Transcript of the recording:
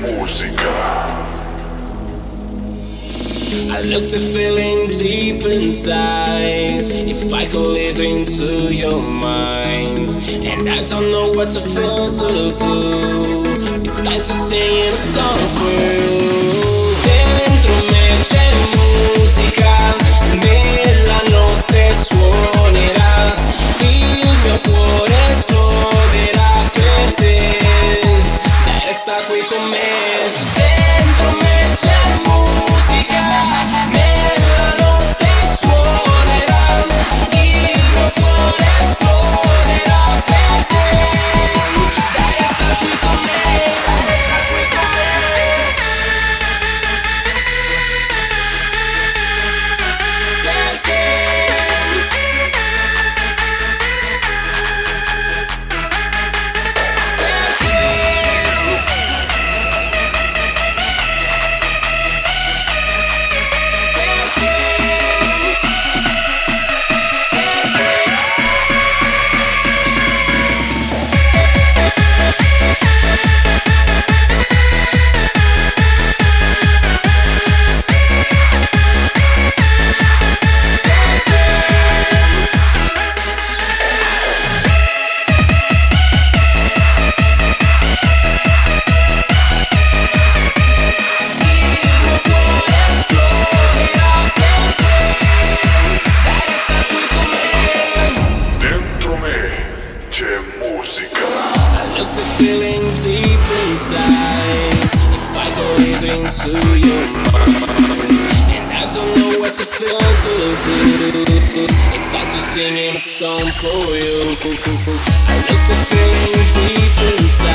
música. I look to feeling deep inside. If I could live into your mind, and I don't know what to feel to do. It's time to sing a song for you. Dentro me c'è musica, nella notte suonerà. Il mio cuore Dai, resta qui into your and I don't know what to feel to do. It's time to sing a song for you. I look to feeling deep inside.